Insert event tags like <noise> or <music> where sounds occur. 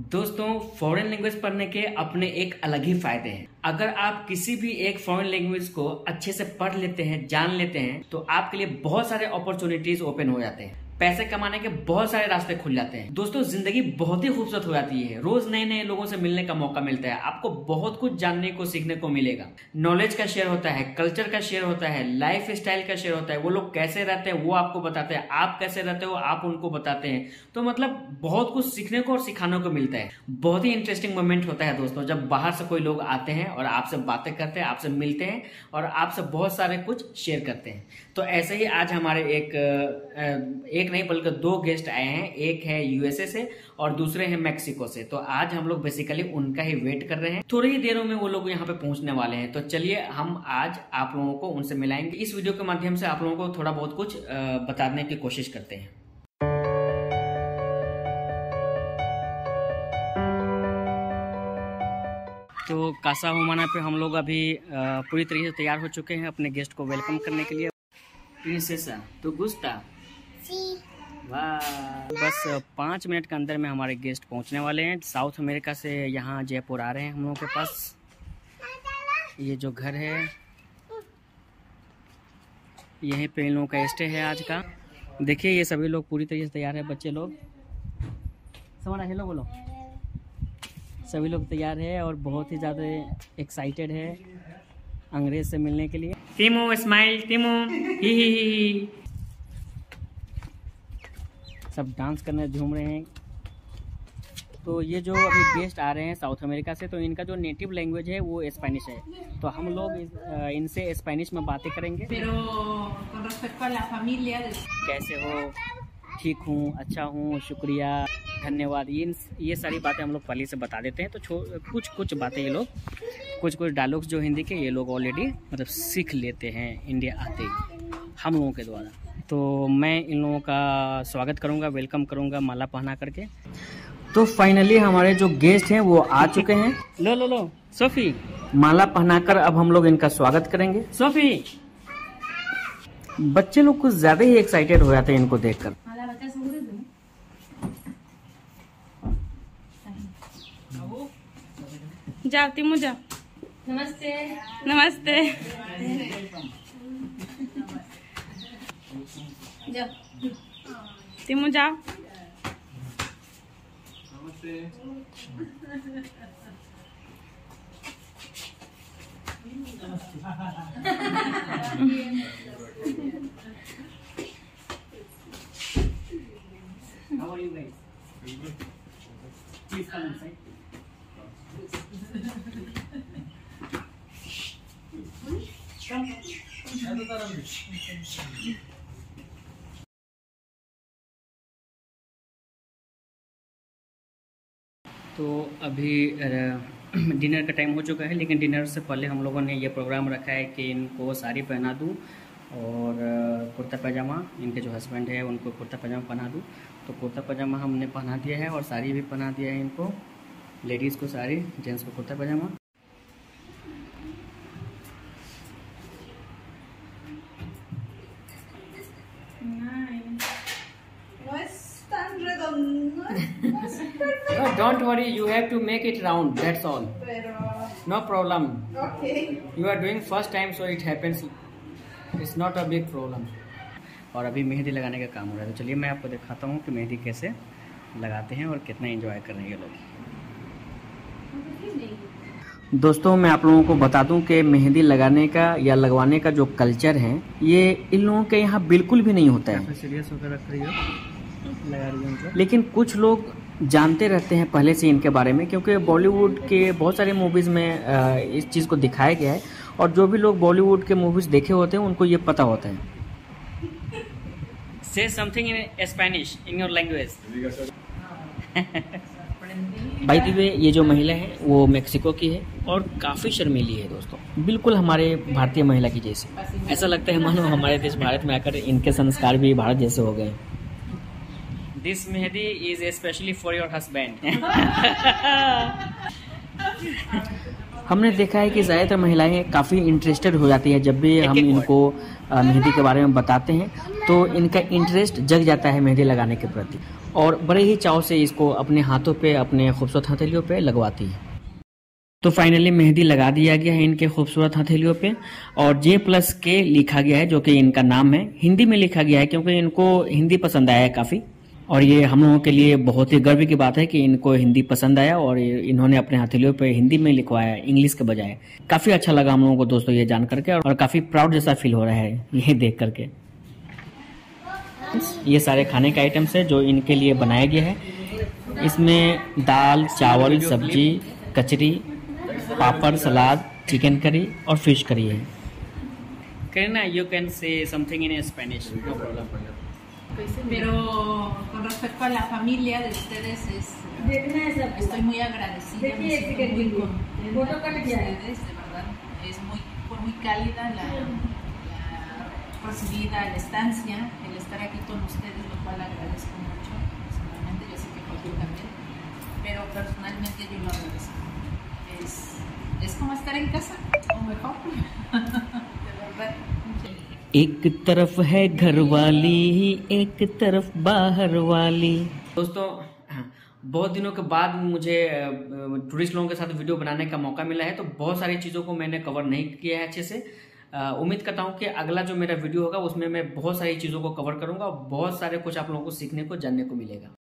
दोस्तों foreign language पढ़ने के अपने एक अलग ही फ़ायदे हैं। अगर आप किसी भी एक फॉरेन लैंग्वेज को अच्छे से पढ़ लेते हैं, जान लेते हैं तो आपके लिए बहुत सारे अपॉर्चुनिटीज़ ओपन हो जाते हैं। पैसे कमाने के बहुत सारे रास्ते खुल जाते हैं। दोस्तों, ज़िंदगी बहुत ही खूबसूरत हो जाती है। रोज नए नए लोगों से मिलने का मौका मिलता है। आपको बहुत कुछ जानने को, सीखने को मिलेगा। नॉलेज का शेयर होता है कल्चर का शेयर होता है लाइफ स्टाइल का शेयर होता है। वो लोग कैसे रहते हैं, वो आपको बताते हैं। आप कैसे रहते हो, आप उनको बताते हैं। तो मतलब बहुत कुछ सीखने को और सिखाने को मिलता है। बहुत ही इंटरेस्टिंग मोमेंट होता है दोस्तों, जब बाहर से कोई लोग आते हैं और आपसे बातें करते हैं, आपसे मिलते हैं और आपसे बहुत सारे कुछ शेयर करते हैं। तो ऐसे ही आज हमारे एक एक नहीं बल्कि दो गेस्ट आए हैं। एक है यूएसए से और दूसरे हैं मेक्सिको से। तो आज हम लोग बेसिकली उनका ही वेट कर रहे हैं। थोड़ी ही देरों में वो लोग यहाँ पे पहुँचने वाले हैं। तो चलिए, हम आज आप लोगों को उनसे मिलाएँगे। इस वीडियो के माध्यम से आप लोगों को थोड़ा बहुत कुछ बताने की कोशिश करते हैं। तो कासा हुमाना पे हम लोग अभी पूरी तरीके से तैयार हो चुके हैं अपने गेस्ट को वेलकम करने के लिए। प्रिंसेसा तो गुस्ता। बस पाँच मिनट के अंदर में हमारे गेस्ट पहुँचने वाले हैं। साउथ अमेरिका से यहाँ जयपुर आ रहे हैं हम लोगों के पास। ये जो घर है, यहीं पे इन लोगों का स्टे है आज का। देखिए, ये सभी लोग पूरी तरीके से तैयार है, बच्चे लोग। समाना हेलो बोलो। सभी लोग तैयार है और बहुत ही ज़्यादा एक्साइटेड है अंग्रेज़ से मिलने के लिए। Timo smile Timo. ही ही ही। सब डांस करने झूम रहे हैं। तो ये जो अभी गेस्ट आ रहे हैं साउथ अमेरिका से तो इनका जो नेटिव लैंग्वेज है वो स्पेनिश है। तो हम लोग इनसे स्पेनिश में बातें करेंगे। कैसे हो? ठीक हूँ अच्छा हूँ शुक्रिया धन्यवाद। ये ये सारी बातें हम लोग पहले से बता देते हैं। तो कुछ कुछ बातें ये लोग कुछ कुछ डायलॉग्स जो हिंदी के ये लोग ऑलरेडी मतलब सीख लेते हैं इंडिया आते ही हम लोगों के द्वारा। तो मैं इन लोगों का स्वागत करूँगा वेलकम करूँगा माला पहना करके। तो फाइनली हमारे जो गेस्ट हैं वो आ चुके हैं। लो लो लो सोफी माला पहनाकर अब हम लोग इनका स्वागत करेंगे। सोफी बच्चे लोग कुछ ज़्यादा ही एक्साइटेड हो जाते हैं इनको देखकर। जाओ तिमू जाओ। नमस्ते। नमस्ते। जाओ तिमू जाओ How are you guys? Please come inside. Come. तो अभी डिनर <clears throat> का टाइम हो चुका है, लेकिन डिनर से पहले हम लोगों ने ये प्रोग्राम रखा है कि इनको साड़ी पहना दूँ और कुर्ता पैजामा, इनके जो हस्बैंड है, उनको कुर्ता पैजामा पहना दूँ। तो कुर्ता पैजामा हमने पहना दिया है और साड़ी भी पहना दिया है इनको। लेडीज़ को साड़ी जेंट्स को कुर्ता पैजामा। No, don't worry. You have to make it round. That's all. No problem. Okay. You are doing first time, so it happens. It's not a big problem. और अभी मेहंदी लगाने का काम हो रहा है तो चलिए मैं आपको दिखाता हूँ कि मेहंदी कैसे लगाते हैं और कितना एंजॉय कर रहे हैं ये लोग दोस्तों मैं आप लोगों को बता दूँ कि मेहंदी लगाने का या लगवाने का जो कल्चर है ये इन लोगों के यहाँ बिल्कुल भी नहीं होता है सीरियस होकर रख रही हो लेकिन कुछ लोग जानते रहते हैं पहले से इनके बारे में क्योंकि बॉलीवुड के बहुत सारे मूवीज़ में इस चीज़ को दिखाया गया है और जो भी लोग बॉलीवुड के मूवीज़ देखे होते हैं उनको ये पता होता है। Say something in Spanish in your language भाई दी ये जो महिला है वो मेक्सिको की है और काफ़ी शर्मीली है दोस्तों। बिल्कुल हमारे भारतीय महिला की जैसी। ऐसा लगता है मानो हमारे देश भारत में आकर इनके संस्कार भी भारत जैसे हो गए। This mehdi is especially for your husband. हमने देखा है कि ज़्यादातर महिलाएँ काफ़ी इंटरेस्टेड हो जाती है जब भी हम इनको मेहंदी के बारे में बताते हैं तो इनका इंटरेस्ट जग जाता है मेहंदी लगाने के प्रति और बड़े ही चाव से इसको अपने हाथों पे अपने खूबसूरत हथेलियों पे लगवाती है। तो फाइनली मेहंदी लगा दिया गया है इनके खूबसूरत हथेलियों पे और जे प्लस के लिखा गया है जो कि इनका नाम है। हिंदी में लिखा गया है क्योंकि इनको हिंदी पसंद आया है काफ़ी। और ये हम लोगों के लिए बहुत ही गर्व की बात है कि इनको हिंदी पसंद आया और इन्होंने अपने हथेलियों पे हिंदी में लिखवाया इंग्लिश के बजाय। काफ़ी अच्छा लगा हम लोगों को दोस्तों ये जान करके और काफ़ी प्राउड जैसा फील हो रहा है ये देख करके। ये सारे खाने के आइटम्स है जो इनके लिए बनाया गया है। इसमें दाल चावल सब्ज़ी कचरी पापड़ सलाद चिकन करी और फ़िश करी है। Karina, you can say something in Spanish, no problem. Pero con respecto a la familia de ustedes, es, estoy muy agradecida, me siento muy contenta con ustedes, de verdad. Es muy, fue muy cálida la, la recibida, la estancia, el estar aquí con ustedes, lo cual agradezco mucho. Personalmente, yo sé que Joaquín también, pero personalmente yo lo agradezco. Es, es como estar en casa, o mejor, <laughs> de verdad. एक तरफ़ है घर वाली एक तरफ़ बाहर वाली दोस्तों बहुत दिनों के बाद मुझे टूरिस्ट लोगों के साथ वीडियो बनाने का मौका मिला है तो बहुत सारी चीज़ों को मैंने कवर नहीं किया है अच्छे से। उम्मीद करता हूँ कि अगला जो मेरा वीडियो होगा, उसमें मैं बहुत सारी चीज़ों को कवर करूँगा और बहुत सारे कुछ आप लोगों को सीखने को, जानने को मिलेगा।